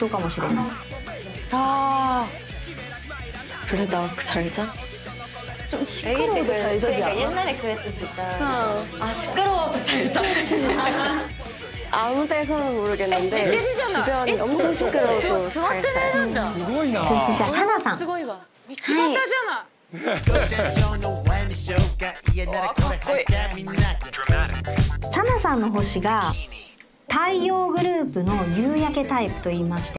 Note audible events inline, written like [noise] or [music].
ことかもしれない 아 그래 나 잘 자? 좀 시끄러워도 잘 자지 그러니까 않아? 옛날에 그랬을 수 있다. 아 시끄러워도 잘 자지 [laughs] 아무 데서는 모르겠는데 주변이 엄청 시끄러워도 잘 자요 すごいな。次じゃあタナさんすごいわ道端じゃない サナさんの星が [laughs] 太陽グループの夕焼けタイプといいまして